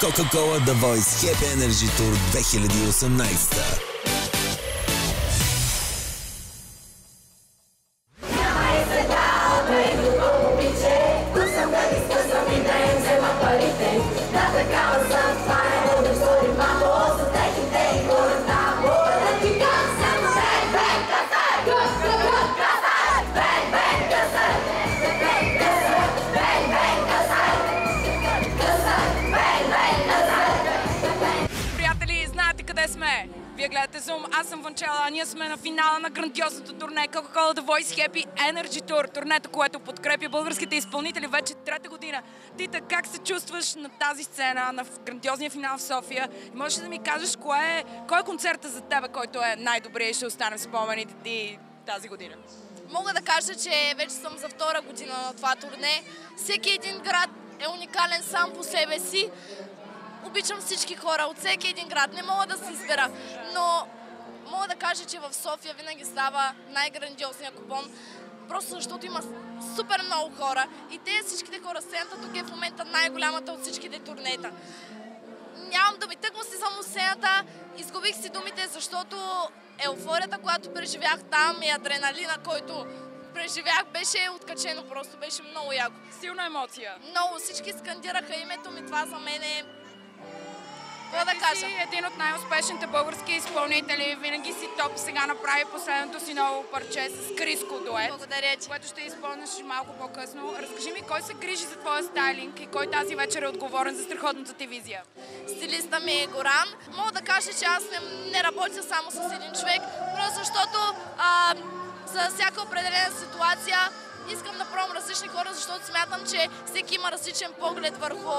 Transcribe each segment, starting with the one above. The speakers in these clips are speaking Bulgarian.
Coca-Cola The Voice Happy Energy Tour 2018. Вие гледате Zoom, аз съм Ванчела, а ние сме на финала на грандиозното турне Coca-Cola The Voice Happy Energy Tour. Турнето, което подкрепя българските изпълнители вече трета година. Тита, как се чувстваш на тази сцена, на грандиозния финал в София? И можеш да ми кажеш кое е, кой е концерта за тебе, който е най-добрият и ще остане спомените ти тази година? Мога да кажа, че вече съм за втора година на това турне. Всеки един град е уникален сам по себе си. Обичам всички хора от всеки един град. Не мога да се избера. Но мога да кажа, че в София винаги става най-грандиозния купон. Просто защото има супер много хора. И те всичките хора, сцената тук е в момента най-голямата от всичките турнета. Нямам думи. Тъкмо си само сцената, изгубих си думите, защото еуфорията, която преживях там и адреналина, който преживях, беше откачено. Просто беше много яко. Силна емоция. Много всички скандираха името ми. Това за мен е... Какво да кажа? си един от най-успешните български изпълнители. Винаги си топ. Сега направи последното си ново парче с Криско дует. Благодаря ти. което ще изпълниш малко по-късно. Разкажи ми кой се грижи за твоя стайлинг и кой тази вечер е отговорен за страхотната ти визия. Стилиста ми е Горан. Мога да кажа, че аз не, не работя само с един човек, просто защото а, за всяка определена ситуация искам да пробвам различни хора, защото смятам, че всеки има различен поглед върху,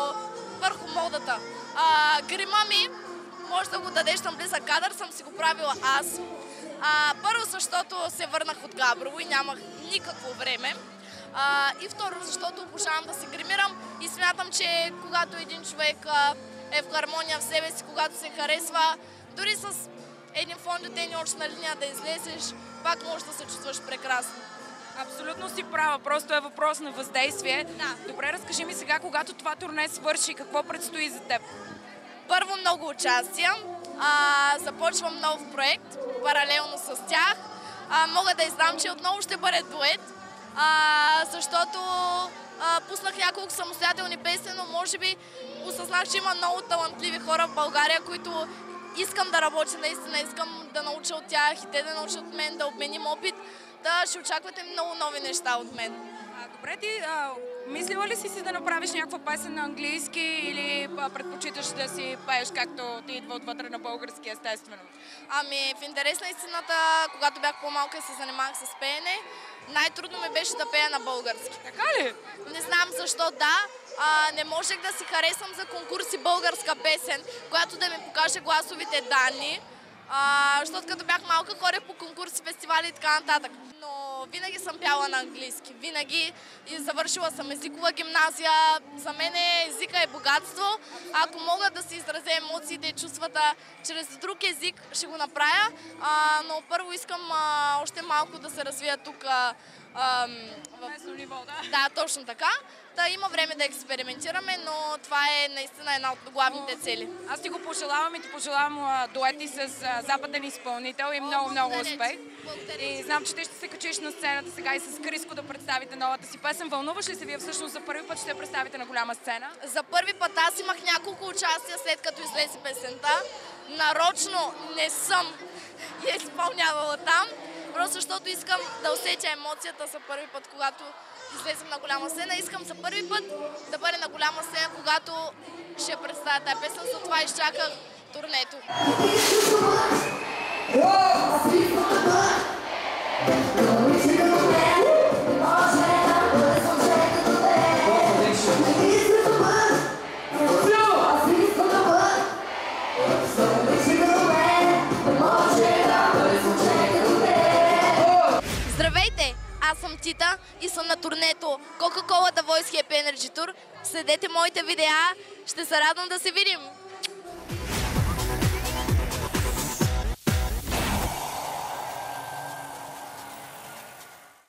върху модата. А, грима ми, може да го дадеш на близък кадър, съм си го правила аз. А, първо, защото се върнах от Габрово и нямах никакво време. А, и второ, защото обожавам да се гримирам и смятам, че когато един човек а, е в хармония в себе си, когато се харесва, дори с един фон детени очна линия да излезеш, пак можеш да се чувстваш прекрасно. Абсолютно си права, просто е въпрос на въздействие. Да. Добре, разкажи ми сега, когато това турне свърши, какво предстои за теб? Първо много участия, а, започвам нов проект, паралелно с тях. А, мога да издам, че отново ще бъде дует, а, защото а, пуснах няколко самостоятелни песни, но може би осъзнах, че има много талантливи хора в България, които искам да работя наистина, искам да науча от тях и те да научат от мен, да обменим опит. Да, ще очаквате много нови неща от мен. Добре, ти а, мислила ли си си да направиш някаква песен на английски или предпочиташ да си пееш както ти идва отвътре на български, естествено? Ами, в интерес на истината, когато бях по-малка и се занимавах с пеене, най-трудно ми беше да пея на български. Така ли? Не знам защо, да. А, не можех да си харесам за конкурси българска песен, която да ми покаже гласовите данни. А, защото като бях малка, ходех по конкурси, фестивали и така нататък. Но винаги съм пяла на английски. Винаги. И завършила съм езикова гимназия. За мен езика е богатство. Ако мога да си изразя емоциите и чувствата чрез друг език, ще го направя. А, но първо искам а, още малко да се развия тук а, ам, в Местно ниво, да. да, точно така. Та има време да експериментираме, но това е наистина една от главните цели. Аз ти го пожелавам и ти пожелавам дуети с западен изпълнител и много, много успех. И знам, че ти ще се качиш на сцената сега и с Криско да представите новата си песен. Вълнуваш ли се вие всъщност за първи път ще я представите на голяма сцена? За първи път аз имах няколко участия след като излезе песента. Нарочно не съм я изпълнявала там, просто защото искам да усетя емоцията за първи път, когато излезем на голяма сцена. Искам за първи път да бъде на голяма сцена, когато ще представя тази песен, затова изчаках турнето. Здравейте! Аз съм Тита и съм на турнето Coca-Cola The Voice Happy Energy Tour. Следете моите видеа. Ще се радвам да се видим!